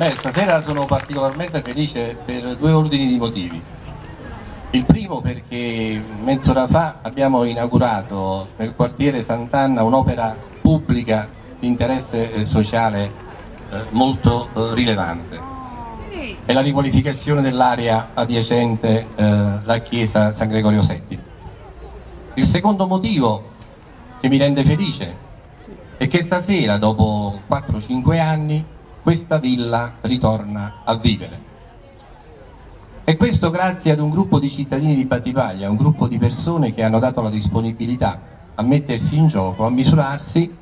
Beh, stasera sono particolarmente felice per due ordini di motivi. Il primo perché mezz'ora fa abbiamo inaugurato nel quartiere Sant'Anna un'opera pubblica di interesse eh, sociale eh, molto eh, rilevante. È la riqualificazione dell'area adiacente alla chiesa San Gregorio VII. Il secondo motivo che mi rende felice è che stasera, dopo 4-5 anni, questa villa ritorna a vivere. E questo grazie ad un gruppo di cittadini di Battipaglia, un gruppo di persone che hanno dato la disponibilità a mettersi in gioco, a misurarsi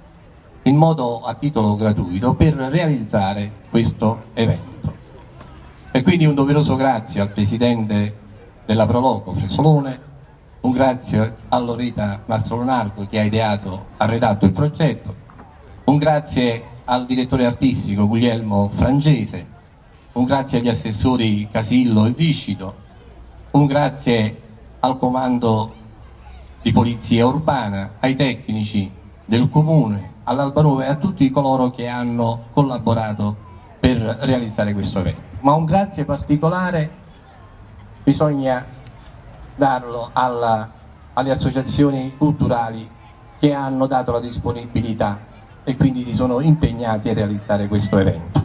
in modo a titolo gratuito per realizzare questo evento. E quindi un doveroso grazie al Presidente della Proloco, Fresolone, un grazie a Lorita Mastrolonardo che ha ideato, ha redatto il progetto, un grazie al direttore artistico Guglielmo Frangese, un grazie agli assessori Casillo e Viscito, un grazie al comando di polizia urbana, ai tecnici del comune, all'Albanova e a tutti coloro che hanno collaborato per realizzare questo evento. Ma un grazie particolare bisogna darlo alla, alle associazioni culturali che hanno dato la disponibilità e quindi si sono impegnati a realizzare questo evento.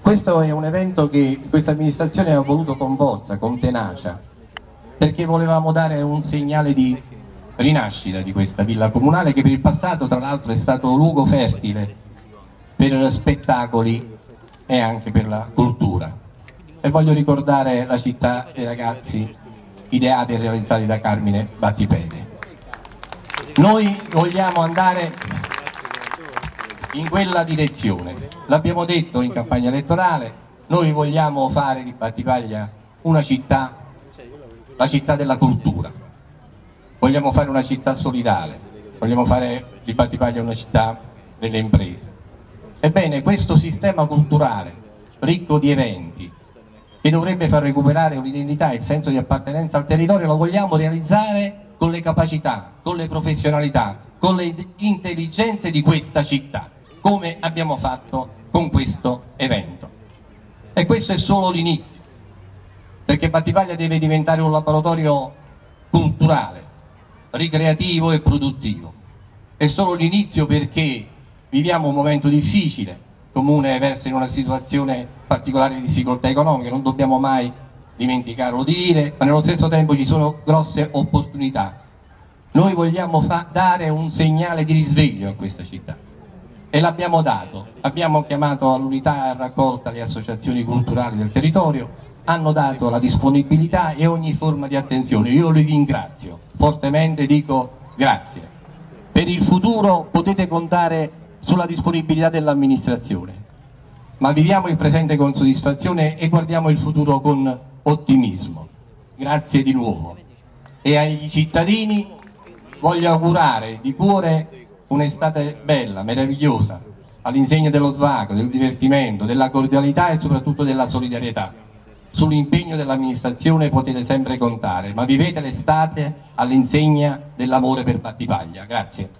Questo è un evento che questa amministrazione ha voluto con forza, con tenacia, perché volevamo dare un segnale di rinascita di questa villa comunale che per il passato tra l'altro è stato luogo fertile per spettacoli e anche per la cultura. E voglio ricordare la città dei ragazzi ideati e realizzati da Carmine Battipede. Noi vogliamo andare in quella direzione. L'abbiamo detto in campagna elettorale, noi vogliamo fare di Battipaglia una città, la città della cultura, vogliamo fare una città solidale, vogliamo fare di Battipaglia una città delle imprese. Ebbene, questo sistema culturale, ricco di eventi, che dovrebbe far recuperare un'identità e il senso di appartenenza al territorio, lo vogliamo realizzare con le capacità, con le professionalità, con le intelligenze di questa città come abbiamo fatto con questo evento. E questo è solo l'inizio, perché Battipaglia deve diventare un laboratorio culturale, ricreativo e produttivo. È solo l'inizio perché viviamo un momento difficile, il comune versa in una situazione particolare di difficoltà economica, non dobbiamo mai dimenticarlo di dire, ma nello stesso tempo ci sono grosse opportunità. Noi vogliamo dare un segnale di risveglio a questa città e l'abbiamo dato. Abbiamo chiamato all'unità e raccolta le associazioni culturali del territorio, hanno dato la disponibilità e ogni forma di attenzione. Io li ringrazio, fortemente dico grazie. Per il futuro potete contare sulla disponibilità dell'amministrazione, ma viviamo il presente con soddisfazione e guardiamo il futuro con ottimismo. Grazie di nuovo. E ai cittadini voglio augurare di cuore un'estate bella, meravigliosa, all'insegna dello svago, del divertimento, della cordialità e soprattutto della solidarietà. Sull'impegno dell'amministrazione potete sempre contare, ma vivete l'estate all'insegna dell'amore per Battipaglia. Grazie.